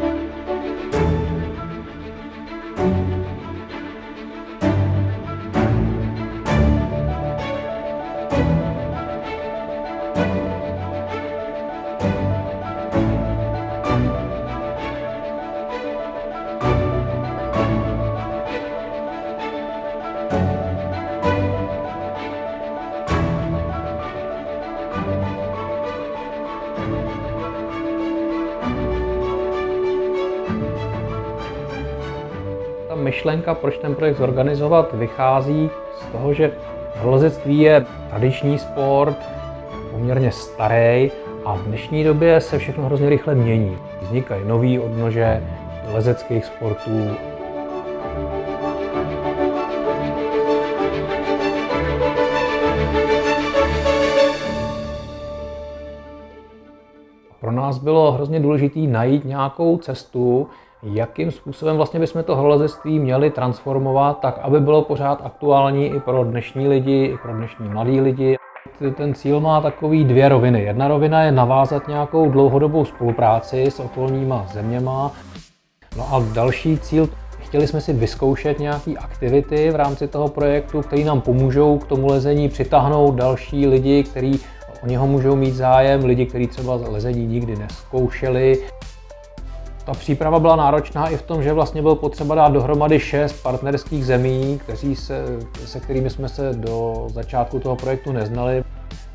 Ta myšlenka, proč ten projekt zorganizovat, vychází z toho, že horolezectví je tradiční sport, poměrně starý a v dnešní době se všechno hrozně rychle mění. Vznikají nový odnože lezeckých sportů, Pro nás bylo hrozně důležité najít nějakou cestu, jakým způsobem vlastně bychom to horolezectví měli transformovat tak, aby bylo pořád aktuální i pro dnešní lidi, i pro dnešní mladí lidi. Ten cíl má takový dvě roviny. Jedna rovina je navázat nějakou dlouhodobou spolupráci s okolníma zeměma. No a další cíl, chtěli jsme si vyzkoušet nějaké aktivity v rámci toho projektu, které nám pomůžou k tomu lezení, přitáhnout další lidi, kteří o něho můžou mít zájem, lidi, kteří třeba lezení nikdy neskoušeli. Ta příprava byla náročná i v tom, že vlastně bylo potřeba dát dohromady šest partnerských zemí, kteří se, se kterými jsme se do začátku toho projektu neznali.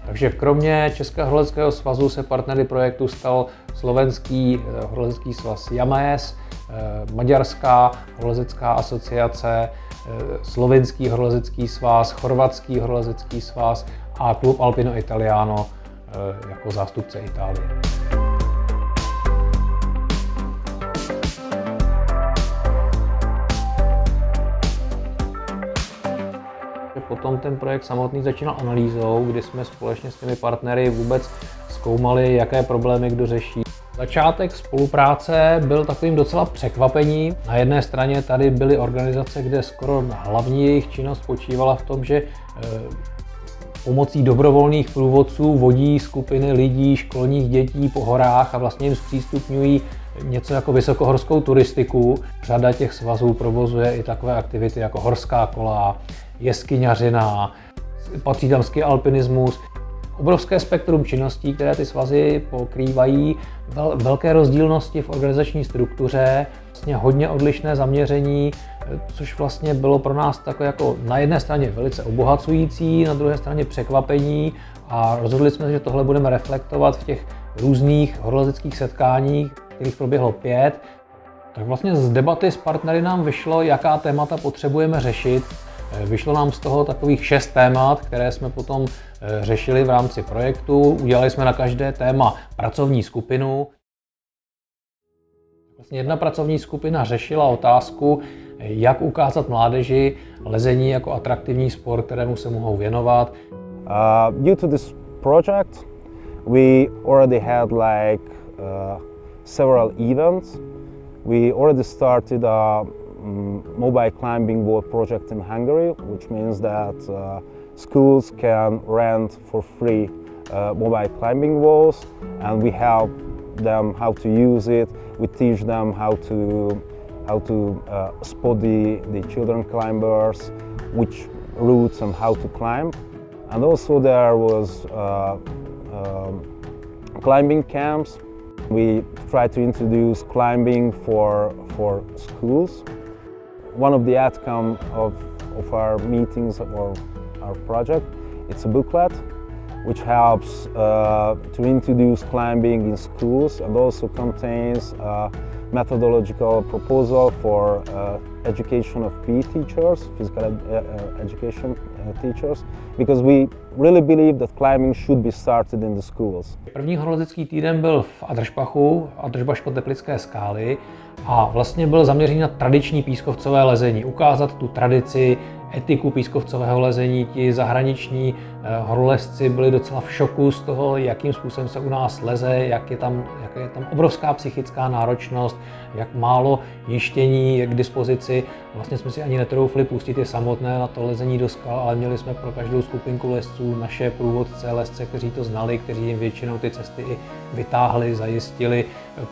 Takže kromě Českého horolezeckého svazu se partnery projektu stal slovenský eh, horolezecký svaz JAMES, eh, Maďarská horolezecká asociace, eh, slovenský horolezecký svaz, chorvatský horolezecký svaz a klub Alpino Italiano jako zástupce Itálie. Potom ten projekt samotný začínal analýzou, kdy jsme společně s těmi partnery vůbec zkoumali, jaké problémy kdo řeší. Začátek spolupráce byl takovým docela překvapením. Na jedné straně tady byly organizace, kde skoro hlavní jejich činnost spočívala v tom, že eh, pomocí dobrovolných průvodců vodí skupiny lidí, školních dětí po horách a vlastně jim zpřístupňují něco jako vysokohorskou turistiku. Řada těch svazů provozuje i takové aktivity jako horská kola, jeskyňařina, patří tam ski alpinismus. Obrovské spektrum činností, které ty svazy pokrývají, vel, velké rozdílnosti v organizační struktuře, vlastně hodně odlišné zaměření, což vlastně bylo pro nás takové jako na jedné straně velice obohacující, na druhé straně překvapení a rozhodli jsme se, že tohle budeme reflektovat v těch různých horolezeckých setkáních, kterých proběhlo pět. Tak vlastně z debaty s partnery nám vyšlo, jaká témata potřebujeme řešit. Vyšlo nám z toho takových šest témat, které jsme potom eh, řešili v rámci projektu. Udělali jsme na každé téma pracovní skupinu. Vlastně jedna pracovní skupina řešila otázku, jak ukázat mládeži lezení jako atraktivní sport, kterému se mohou věnovat. Uh, due to this project, we already had like uh, several events. We already started a um, mobile climbing wall project in Hungary, which means that uh, schools can rent for free uh, mobile climbing walls and we help them how to use it. We teach them how to how to uh, spot the, the children climbers, which routes and how to climb. And also there was uh, um, climbing camps. We try to introduce climbing for, for schools. One of the outcome of, of our meetings or our project, it's a booklet which helps uh, to introduce climbing in schools and also contains uh, methodological proposal for uh, education of PE teachers, physical ed uh, education uh, teachers, because we really believe that climbing should be started in the schools. První horolezecký týden byl v Adržbachu, Adržbaško Teplické skály a vlastně byl zaměřený na tradiční pískovcové lezení, ukázat tu tradici, etiku pískovcového lezení. Ti zahraniční eh, horolezci byli docela v šoku z toho, jakým způsobem se u nás leze, jak je tam, jak je tam obrovská psychická náročnost, jak málo jištění je k dispozici. Vlastně jsme si ani netroufli pustit je samotné na to lezení do skal, ale měli jsme pro každou skupinku lezců naše průvodce, lezce, kteří to znali, kteří jim většinou ty cesty i vytáhli, zajistili,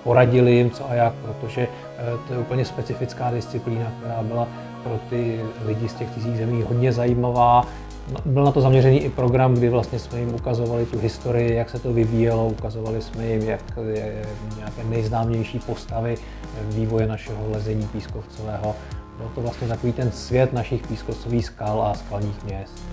poradili jim co a jak, protože eh, to je úplně specifická disciplína, která byla pro ty lidi z těch cizích zemí hodně zajímavá. Byl na to zaměřený i program, kdy vlastně jsme jim ukazovali tu historii, jak se to vyvíjelo, ukazovali jsme jim, jak nějaké nejznámější postavy vývoje našeho lezení pískovcového. Byl to vlastně takový ten svět našich pískovcových skal a skalních měst.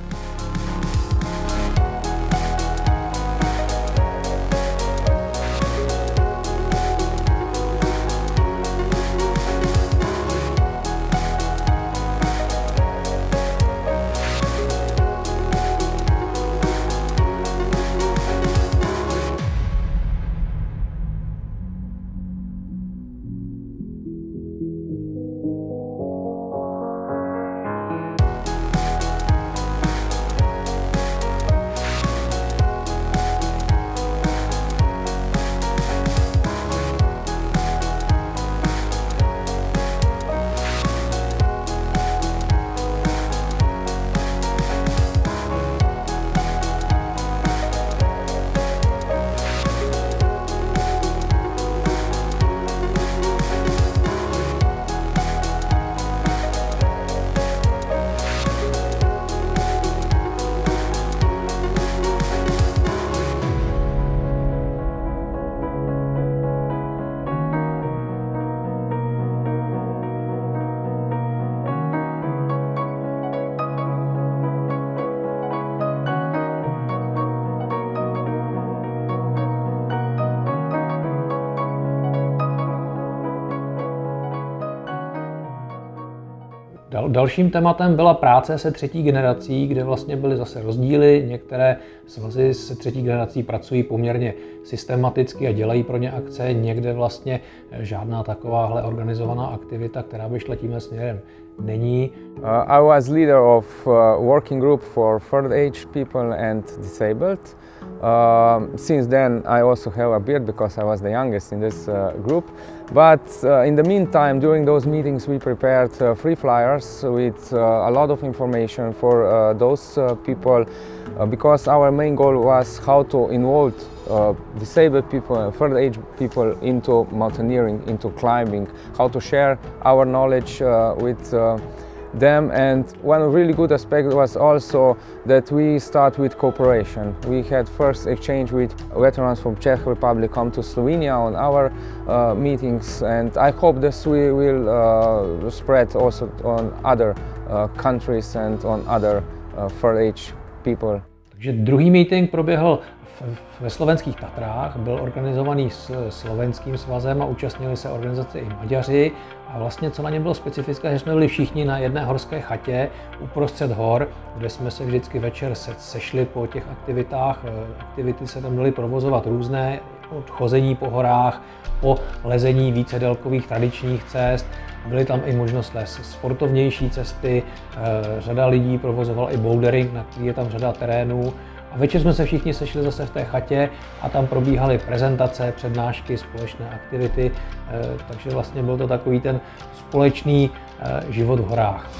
Dalším tématem byla práce se třetí generací, kde vlastně byly zase rozdíly. Některé svazy se třetí generací pracují poměrně systematicky a dělají pro ně akce, někde vlastně žádná takováhle organizovaná aktivita, která by šla tímhle směrem, není. Uh, I was leader of uh, working group for third age people and disabled. Uh, since then, I also have a beard because I was the youngest in this uh, group. But uh, in the meantime, during those meetings, we prepared uh, free flyers with uh, a lot of information for uh, those people because our main goal was how to involve disabled people third age people into mountaineering, into climbing, how to share our knowledge with them and one really good aspect was also that we start with cooperation. We had first exchange with veterans from Czech Republic come to Slovenia on our uh, meetings and I hope this we will uh, spread also on other uh, countries and on other uh, third age people. Takže druhý meeting proběhl ve slovenských Tatrách, byl organizovaný s slovenským svazem a účastnili se organizace i Maďaři. A vlastně co na něm bylo specifické, že jsme byli všichni na jedné horské chatě uprostřed hor, kde jsme se vždycky večer sešli po těch aktivitách. Aktivity se tam byly provozovat různé, od chození po horách, po lezení více délkových tradičních cest. Byly tam i možnost les sportovnější cesty, řada lidí provozovala i bouldering, na který je tam řada terénů. A večer jsme se všichni sešli zase v té chatě a tam probíhaly prezentace, přednášky, společné aktivity, eh, takže vlastně byl to takový ten společný eh, život v horách.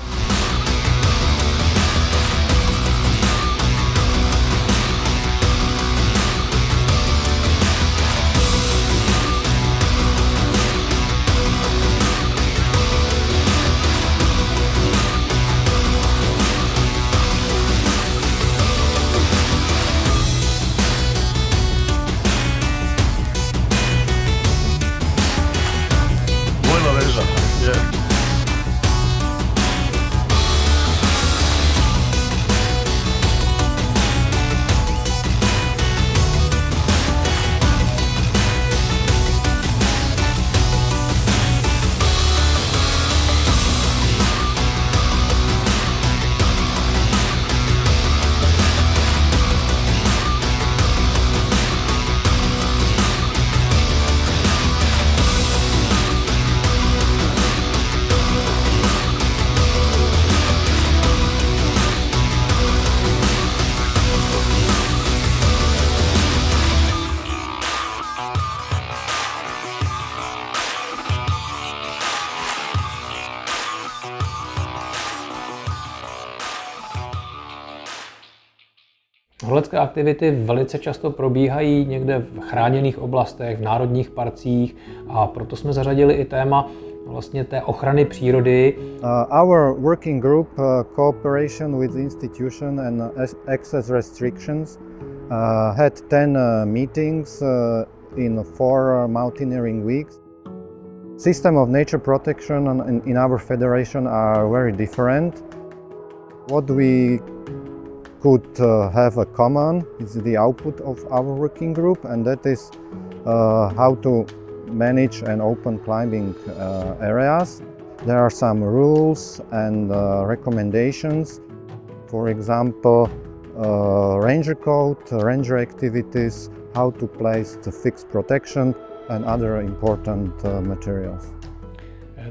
Horlecké aktivity velice často probíhají někde v chráněných oblastech, v národních parcích a proto jsme zařadili i téma vlastně té ochrany přírody. Uh, our working group uh, cooperation with institution and access restrictions uh, had 10 uh, meetings uh, in four mountaineering weeks. System of nature protection in our federation are very different. What we could uh, have a common is the output of our working group and that is uh, how to manage and open climbing uh, areas. There are some rules and recommendations. For example, uh, ranger code, ranger activities, how to place the fixed protection and other important uh, materials.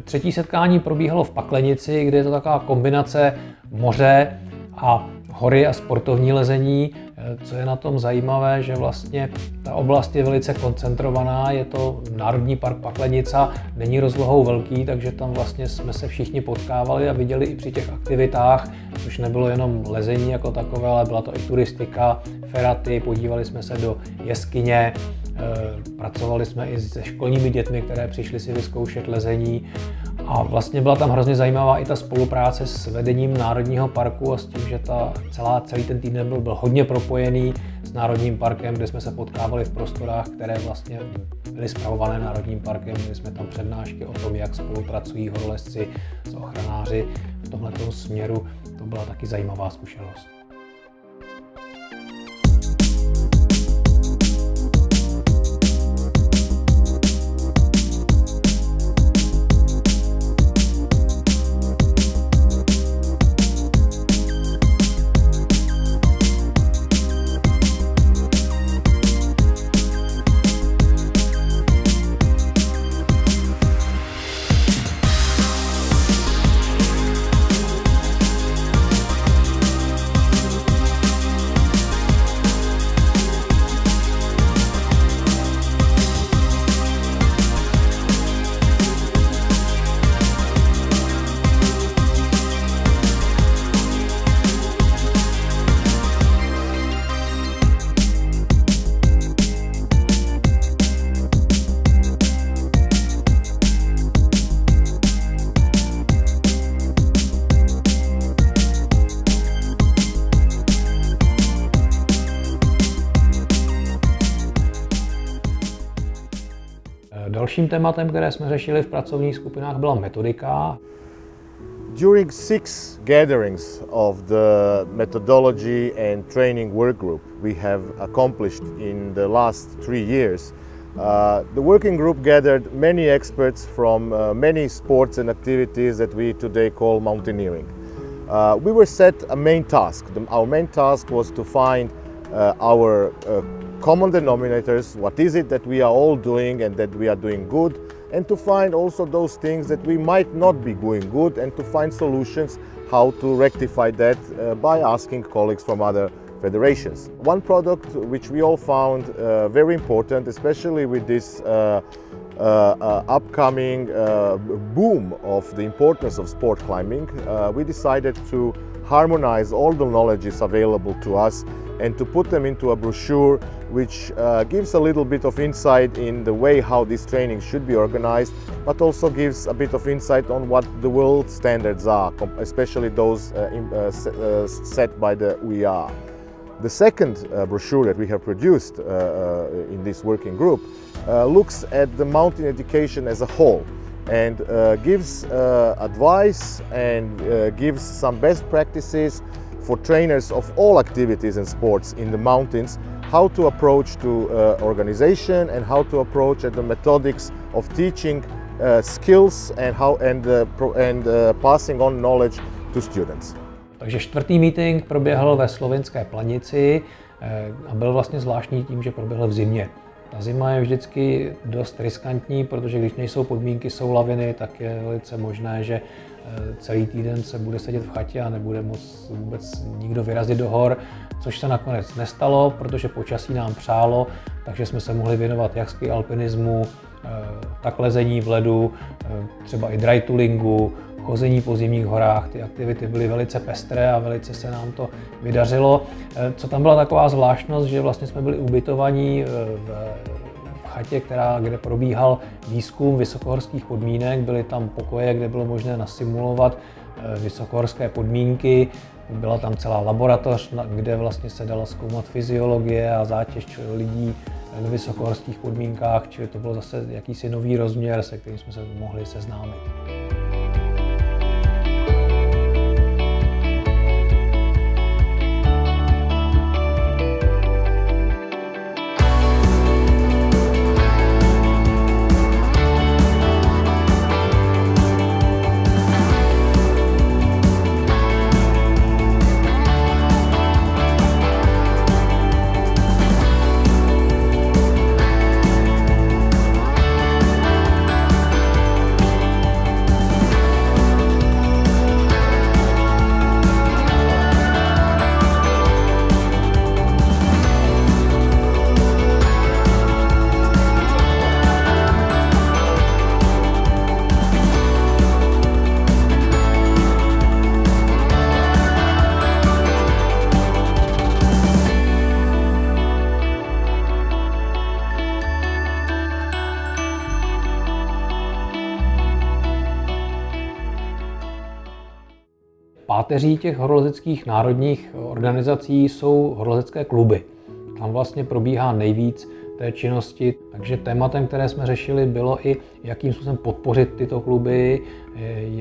Třetí setkání probíhalo v Paklenici, kde je to taková kombinace moře a hory a sportovní lezení. Eh, co je na tom zajímavé, že vlastně ta oblast je velice koncentrovaná, je to Národní park Paklenica, není rozlohou velký, takže tam vlastně jsme se všichni potkávali a viděli i při těch aktivitách, už nebylo jenom lezení jako takové, ale byla to i turistika, feraty, podívali jsme se do jeskyně, eh, pracovali jsme i se školními dětmi, které přišly si vyzkoušet lezení a vlastně byla tam hrozně zajímavá i ta spolupráce s vedením Národního parku a s tím, že ta celá, celý ten týden byl, byl hodně propojený s Národním parkem, kde jsme se potkávali v prostorách, které vlastně byly zpravované Národním parkem. Měli jsme tam přednášky o tom, jak spolupracují horolezci s ochranáři v tomto směru. To byla taky zajímavá zkušenost. Dalším tématem, které jsme řešili v pracovních skupinách, byla metodika. During six gatherings of the methodology and training work group we have accomplished in the last three years, uh, the working group gathered many experts from uh, many sports and activities that we today call mountaineering. Uh, we were set a main task. The, our main task was to find uh, our uh, common denominators, what is it that we are all doing and that we are doing good, and to find also those things that we might not be doing good and to find solutions how to rectify that uh, by asking colleagues from other federations. One product which we all found uh, very important, especially with this uh, uh, uh upcoming uh, boom of the importance of sport climbing, we decided to harmonize all the knowledges available to us and to put them into a brochure which uh, gives a little bit of insight in the way how this training should be organized, but also gives a bit of insight on what the world standards are, especially those uh, in, uh, uh set by the UIA. The second uh, brochure that we have produced uh, in this working group looks at the mountain education as a whole and gives advice and gives some best practices for trainers of all activities and sports in the mountains how to approach to uh, organization and how to approach at the methodics of teaching uh, skills and how and uh, pro, and uh, passing on knowledge to students. Takže čtvrtý meeting proběhl ve slovenské Planici eh, a byl vlastně zvláštní tím, že proběhl v zimě. Ta zima je vždycky dost riskantní, protože když nejsou podmínky, jsou laviny, tak je velice možné, že celý týden se bude sedět v chatě a nebude moc vůbec nikdo vyrazit do hor, což se nakonec nestalo, protože počasí nám přálo, takže jsme se mohli věnovat jak ski alpinismu, tak lezení v ledu, třeba i dry toolingu, chození po zimních horách. Ty aktivity byly velice pestré a velice se nám to vydařilo. Co tam byla taková zvláštnost, že vlastně jsme byli ubytovaní v chatě, která, kde probíhal výzkum vysokohorských podmínek. Byly tam pokoje, kde bylo možné nasimulovat vysokohorské podmínky. Byla tam celá laboratoř, kde vlastně se dala zkoumat fyziologie a zátěž lidí v vysokohorských podmínkách, čili to byl zase jakýsi nový rozměr, se kterým jsme se mohli seznámit. Páteří těch horolezeckých národních organizací jsou horolezecké kluby. Tam vlastně probíhá nejvíc té činnosti, takže tématem, které jsme řešili, bylo i, jakým způsobem podpořit tyto kluby,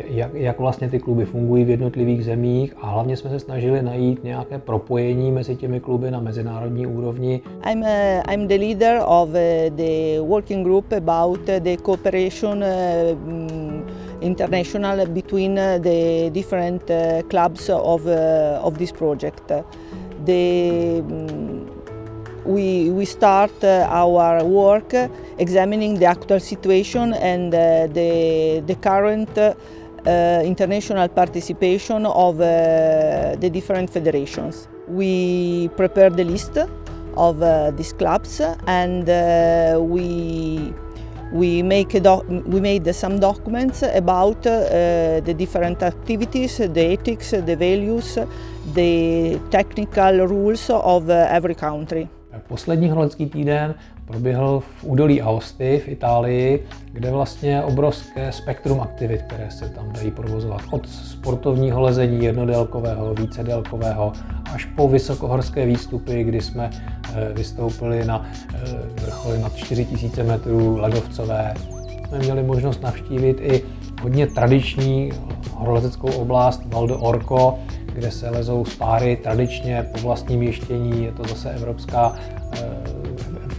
jak, jak vlastně ty kluby fungují v jednotlivých zemích a hlavně jsme se snažili najít nějaké propojení mezi těmi kluby na mezinárodní úrovni. I'm, uh, I'm the leader of uh, the working group about the cooperation uh, international between the different clubs of, of this project. The, um, we, we start uh, our work examining the actual situation and uh, the, the current uh, international participation of the different federations. We prepare the list of these clubs and we we, make we made some documents about uh, the different activities, the ethics, the values, the technical rules of uh, every country. Horolecký týden proběhl v údolí Aosty v Itálii, kde vlastně obrovské spektrum aktivit, které se tam dají provozovat. Od sportovního lezení jednodélkového, vícedélkového, až po vysokohorské výstupy, kdy jsme eh, vystoupili na eh, vrcholy nad 4000 metrů ledovcové. Jsme měli možnost navštívit i hodně tradiční horolezeckou oblast Val Orco, kde se lezou spáry tradičně po vlastním ještění. Je to zase evropská,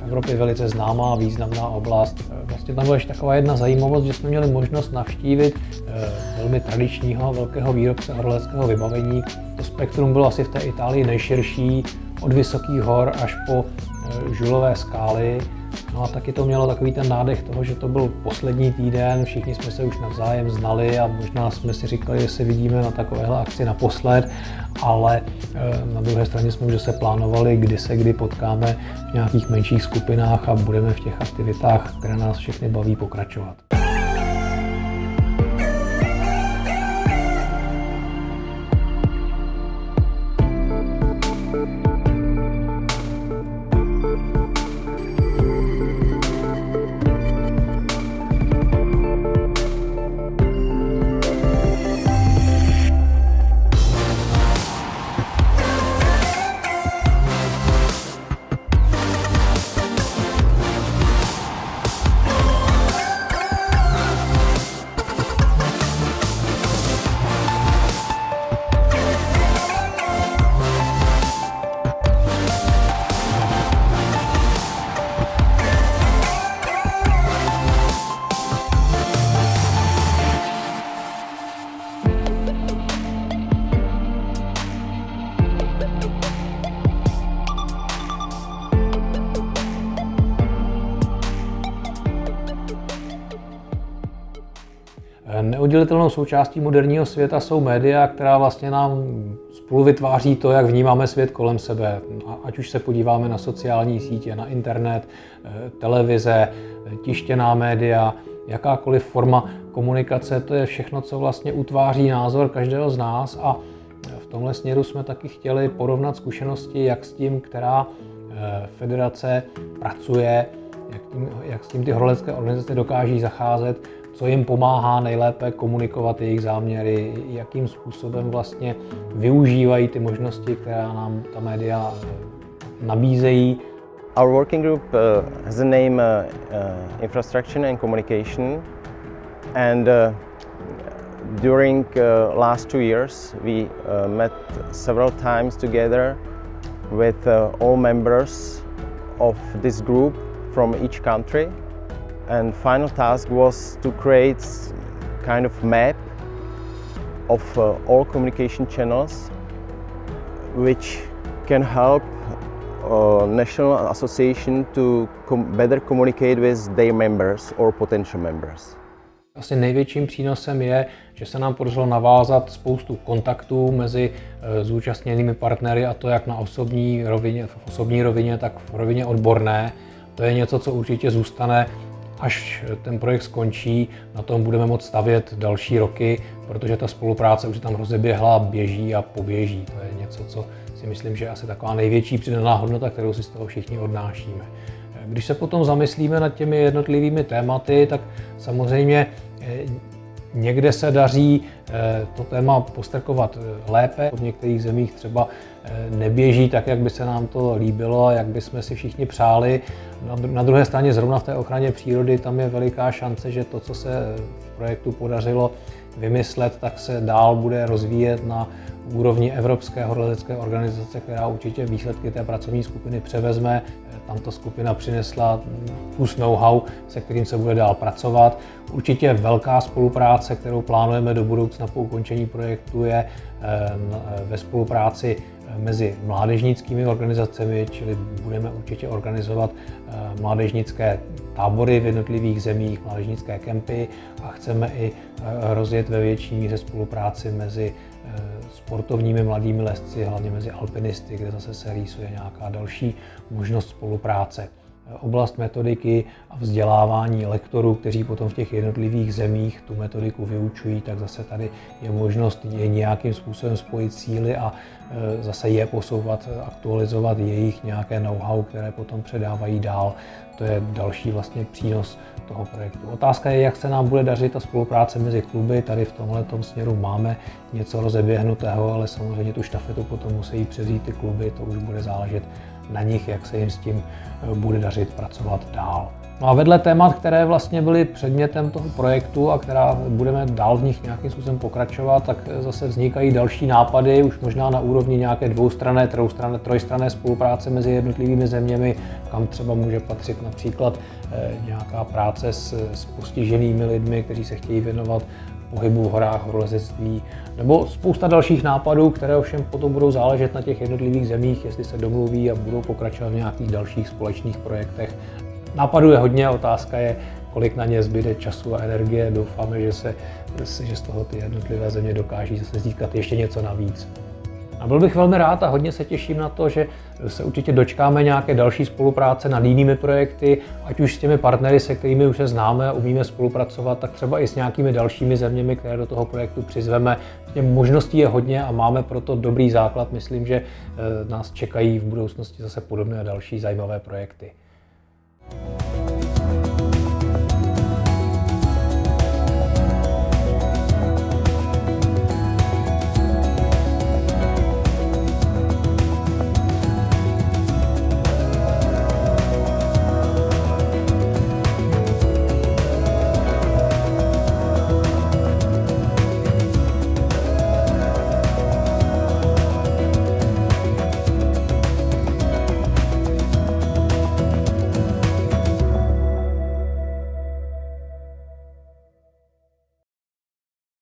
eh, Evropě velice známá, významná oblast. Vlastně tam byla ještě taková jedna zajímavost, že jsme měli možnost navštívit eh, velmi tradičního velkého výrobce horoleckého vybavení. To spektrum bylo asi v té Itálii nejširší, od vysokých hor až po eh, žulové skály. No a taky to mělo takový ten nádech toho, že to byl poslední týden, všichni jsme se už navzájem znali a možná jsme si říkali, že se vidíme na takovéhle akci naposled, ale eh, na druhé straně jsme už se plánovali, kdy se kdy potkáme v nějakých menších skupinách a budeme v těch aktivitách, které nás všechny baví, pokračovat. Neoddělitelnou součástí moderního světa jsou média, která vlastně nám spolu vytváří to, jak vnímáme svět kolem sebe. Ať už se podíváme na sociální sítě, na internet, eh, televize, tištěná média, jakákoliv forma komunikace, to je všechno, co vlastně utváří názor každého z nás a v tomhle směru jsme taky chtěli porovnat zkušenosti, jak s tím, která eh, federace pracuje, jak, tím, jak s tím ty horolecké organizace dokáží zacházet, co jim pomáhá nejlépe komunikovat jejich záměry, jakým způsobem vlastně využívají ty možnosti, které nám ta média nabízejí. Our working group uh, has a name uh, uh, Infrastructure and Communication and uh, during uh, last two years we uh, met several times together with uh, all members of this group from each country and final task was to create kind of map of uh, all communication channels which can help uh, national association to com better communicate with their members or potential members. Asi největším přínosem je, že se nám podařilo navázat spoustu kontaktů mezi eh, zúčastněnými partnery a to jak na osobní rovině, v osobní rovině, tak v rovině odborné. To je něco, co určitě zůstane, až ten projekt skončí, na tom budeme moct stavět další roky, protože ta spolupráce už tam rozeběhla, běží a poběží. To je něco, co si myslím, že je asi taková největší přidaná hodnota, kterou si z toho všichni odnášíme. Když se potom zamyslíme nad těmi jednotlivými tématy, tak samozřejmě eh, někde se daří eh, to téma postrkovat eh, lépe. V některých zemích třeba neběží tak, jak by se nám to líbilo jak by jsme si všichni přáli. Na druhé straně zrovna v té ochraně přírody tam je veliká šance, že to, co se v projektu podařilo vymyslet, tak se dál bude rozvíjet na úrovni Evropské horolezecké organizace, která určitě výsledky té pracovní skupiny převezme. Tam ta skupina přinesla kus know-how, se kterým se bude dál pracovat. Určitě velká spolupráce, kterou plánujeme do budoucna po ukončení projektu, je eh, ve spolupráci mezi mládežnickými organizacemi, čili budeme určitě organizovat eh, mládežnické tábory v jednotlivých zemích, mládežnické kempy a chceme i eh, rozjet ve větší míře spolupráci mezi eh, sportovními mladými lesci, hlavně mezi alpinisty, kde zase se rýsuje nějaká další možnost spolupráce oblast metodiky a vzdělávání lektorů, kteří potom v těch jednotlivých zemích tu metodiku vyučují, tak zase tady je možnost je nějakým způsobem spojit síly a e, zase je posouvat, aktualizovat jejich nějaké know-how, které potom předávají dál. To je další vlastně přínos toho projektu. Otázka je, jak se nám bude dařit ta spolupráce mezi kluby. Tady v tomhle směru máme něco rozeběhnutého, ale samozřejmě tu štafetu potom musí převzít ty kluby, to už bude záležet na nich, jak se jim s tím eh, bude dařit pracovat dál. No a vedle témat, které vlastně byly předmětem toho projektu a která budeme dál v nich nějakým způsobem pokračovat, tak eh, zase vznikají další nápady, už možná na úrovni nějaké dvoustranné, trojstranné, trojstranné spolupráce mezi jednotlivými zeměmi, kam třeba může patřit například eh, nějaká práce s, s postiženými lidmi, kteří se chtějí věnovat pohybu v horách, horolezectví, nebo spousta dalších nápadů, které ovšem potom budou záležet na těch jednotlivých zemích, jestli se domluví a budou pokračovat v nějakých dalších společných projektech. Nápadů je hodně, otázka je, kolik na ně zbyde času a energie. Doufáme, že, se, že z toho ty jednotlivé země dokáží zase získat ještě něco navíc. A byl bych velmi rád a hodně se těším na to, že se určitě dočkáme nějaké další spolupráce nad jinými projekty, ať už s těmi partnery, se kterými už se známe a umíme spolupracovat, tak třeba i s nějakými dalšími zeměmi, které do toho projektu přizveme. Těch možností je hodně a máme proto dobrý základ. Myslím, že eh, nás čekají v budoucnosti zase podobné a další zajímavé projekty.